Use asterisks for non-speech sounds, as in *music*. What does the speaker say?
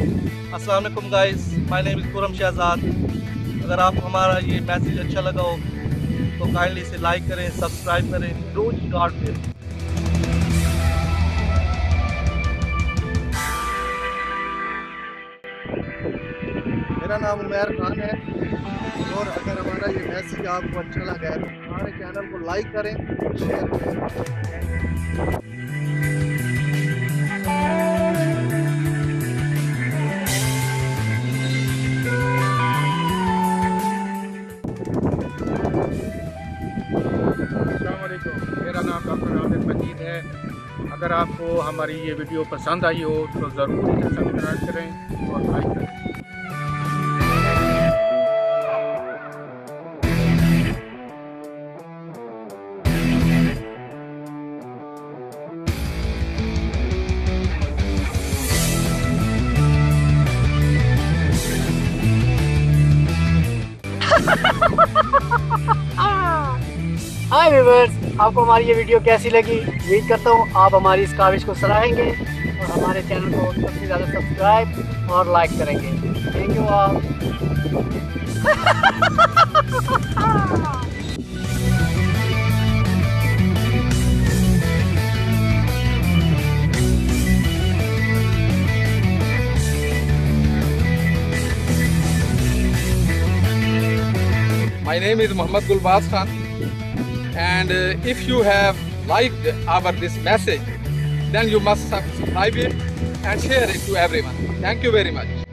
السلام علیکم گائز مائی نیم از پورم شہزاد اگر آپ ہمارا یہ میسیج اچھا لگا ہو، تو کائنڈلی اسے لائک کریں سبسکرائب کریں. روز گارڈ پہ میرا نام عمیر خان ہے اور اگر ہمارا یہ میسیج آپ کو اچھا لگا ہے، تو ہمارے چینل کو لائک کریں شیئر کریں. علیکم میرا نام ڈاکٹر عامر مجید ہے۔ اگر آپ کو ہماری یہ ویڈیو پسند آئی ہو تو ضرور اسے سبسکرائب کریں اور لائک کریں۔ *laughs* ہائی ویورز آپ کو ہماری یہ ویڈیو کیسی لگی؟ امید کرتا ہوں آپ ہماری اس کاوش کو سراہیں گے اور ہمارے چینل کو سب سے زیادہ سبسکرائب اور لائک کریں گے۔ تھینک یو آپ My name is Muhammad Gulbaz Khan. And uh, if you have liked our this message then you must subscribe it and share it to everyone. Thank you very much.